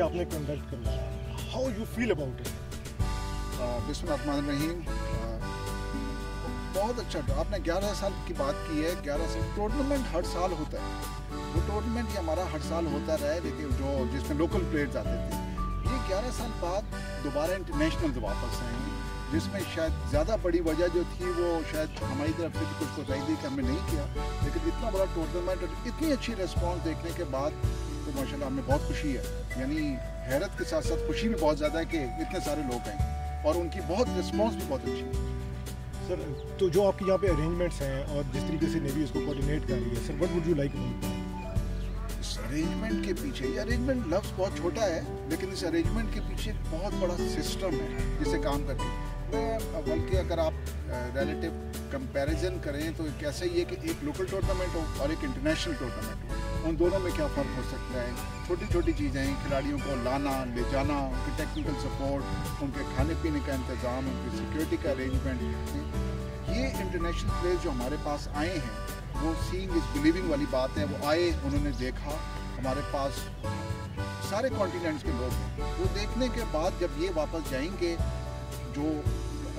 ये आपने कंडक्ट करवाया how you feel about it बिस्मिल्लाहिर्रहमानिर्रहीम बहुत अच्छा आपने 11 साल की बात की है। 11 साल टूर्नामेंट हर साल होता है। वो टूर्नामेंट हमारा हर साल होता रहा है लेकिन जो जिसमें लोकल प्लेयर्स आते थे, ये 11 साल बाद दोबारा इंटरनेशनल वापस आए जिसमें शायद ज़्यादा बड़ी वजह जो थी, वो शायद हमारी तरफ़ से कुछ कोताही थी कि हमने नहीं किया। लेकिन इतना बड़ा टूर्नामेंट और इतनी अच्छी रिस्पॉन्स देखने के बाद तो माशाल्लाह हमें बहुत खुशी है। यानी हैरत के साथ साथ खुशी भी बहुत ज़्यादा है कि इतने सारे लोग हैं और उनकी बहुत रिस्पॉन्स भी बहुत अच्छी है। सर तो जो आपके यहाँ पे अरेंजमेंट्स हैं और जिस तरीके से नेवी इसको कोऑर्डिनेट कर रही है sir what would you like arrangement के पीछे, ये अरेंजमेंट लफ्ज़ बहुत छोटा है, लेकिन इस अरेंजमेंट के पीछे बहुत बड़ा सिस्टम है, जिसे काम करके। मैं बल्कि अगर आप रिलेटिव कंपैरिजन करें तो कैसे ये कि एक लोकल टूर्नामेंट हो और एक इंटरनेशनल टूर्नामेंट हो। उन दोनों में क्या फ़र्क हो सकता है? छोटी छोटी चीज़ें, खिलाड़ियों को लाना, ले जाना, उनकी टेक्निकल सपोर्ट उनके खाने पीने का इंतज़ाम, उनकी सिक्योरिटी का अरेंजमेंट ये इंटरनेशनल प्लेयर्स जो हमारे पास आए हैं, वो सीइंग इज़ बिलीविंग वाली बात है, वो आए, उन्होंने देखा हमारे पास सारे कॉन्टिनेंट्स के लोग हैं। वो देखने के बाद जब ये वापस जाएँगे, जो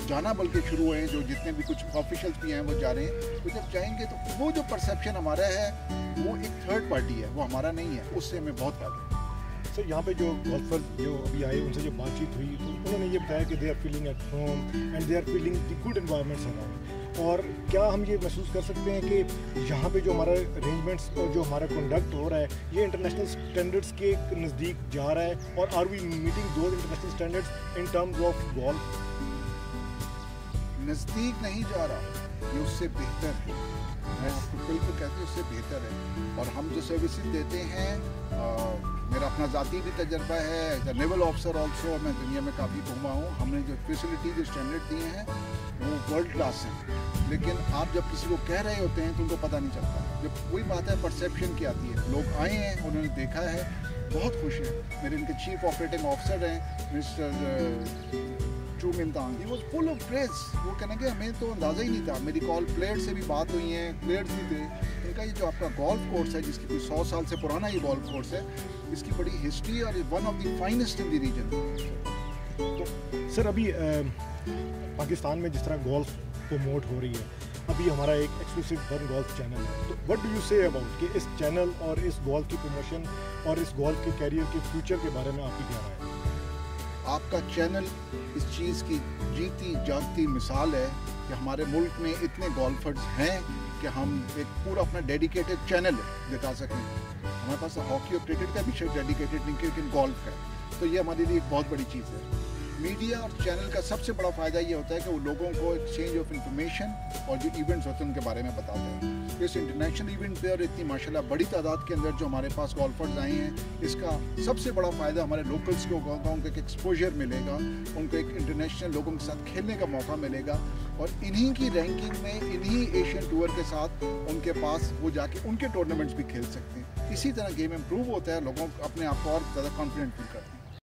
जाना बल्कि शुरू हुए हैं, जो जितने भी कुछ ऑफिशियल्स भी हैं, वो जा रहे हैं तो जब जाएँगे तो वो जो परसेप्शन हमारा है, वो एक थर्ड पार्टी है, वो हमारा नहीं है। उससे हमें बहुत फ़ायदा है। सर यहाँ पे जो गोल्फर जो अभी आए, उनसे जो बातचीत हुई तो उन्होंने ये बताया कि they are feeling at home and they are feeling the good environments around और क्या हम ये महसूस कर सकते हैं कि यहाँ पे जो हमारा अरेंजमेंट्स और जो हमारा कंडक्ट हो रहा है ये इंटरनेशनल स्टैंडर्ड्स के नज़दीक जा रहा है और are we meeting those international standards in terms of golf नज़दीक नहीं जा रहा ये उससे बेहतर है। मैं आपको बिल्कुल कहती हूँ उससे बेहतर है। और हम जो सर्विसेज़ देते हैं अपना ज़ाती भी तजर्बा है as a naval officer also मैं दुनिया में काफ़ी घूमा हूँ। हमने जो फैसिलिटी जो स्टैंडर्ड दिए हैं, वो वर्ल्ड क्लास हैं। लेकिन आप जब किसी को कह रहे होते हैं तो उनको पता नहीं चलता। जब कोई बात है परसेप्शन की आती है। लोग आए हैं, उन्होंने देखा है, बहुत खुश हैं। मेरे इनके चीफ ऑपरेटिंग ऑफिसर हैं मिस्टर ट्रू मिमतान he was full of praise वो कहने के हमें तो अंदाज़ा ही नहीं था। मेरी कॉल प्लेयर से भी बात हुई है प्लेयर्स भी थे। उनका ये जो आपका गोल्फ कोर्स है, जिसकी कोई सौ साल से पुराना ये गोल्फ कोर्स है, इसकी बड़ी हिस्ट्री और one of the finest in the region तो सर अभी पाकिस्तान में जिस तरह गोल्फ प्रमोट हो रही है, अभी हमारा एक एक्सक्लूसिव वन गोल्फ चैनल है। तो what do you say about कि इस चैनल और इस गोल्फ की प्रमोशन और इस गोल्फ के कैरियर के फ्यूचर के बारे में आपकी क्या राय है? आपका चैनल इस चीज़ की जीती जागती मिसाल है कि हमारे मुल्क में इतने गोल्फर्स हैं कि हम एक पूरा अपना डेडिकेटेड चैनल दिखा सकें। हमारे पास हॉकी और क्रिकेट का विषय डेडिकेटेड नहीं, क्योंकि गोल्फ है। तो ये हमारे लिए एक बहुत बड़ी चीज़ है। मीडिया और चैनल का सबसे बड़ा फ़ायदा ये होता है कि वो लोगों को एक्सचेंज ऑफ़ इन्फॉर्मेशन और जो इवेंट्स होते हैं उनके बारे में बताते हैं। इस इंटरनेशनल इवेंट पे और इतनी माशाल्लाह बड़ी तादाद के अंदर जो हमारे पास गोल्फर्स आए हैं, इसका सबसे बड़ा फ़ायदा हमारे लोकल्स को होगा, उनको एक एक्सपोजर मिलेगा, उनको एक इंटरनेशनल लोगों के साथ खेलने का मौका मिलेगा और इन्हीं की रैंकिंग में, इन्हीं एशियन टूर के साथ उनके पास वो जाके उनके टूर्नामेंट्स भी खेल सकते हैं। इसी तरह गेम इम्प्रूव होता है, लोगों अपने आप को और ज़्यादा कॉन्फिडेंट फील करते हैं।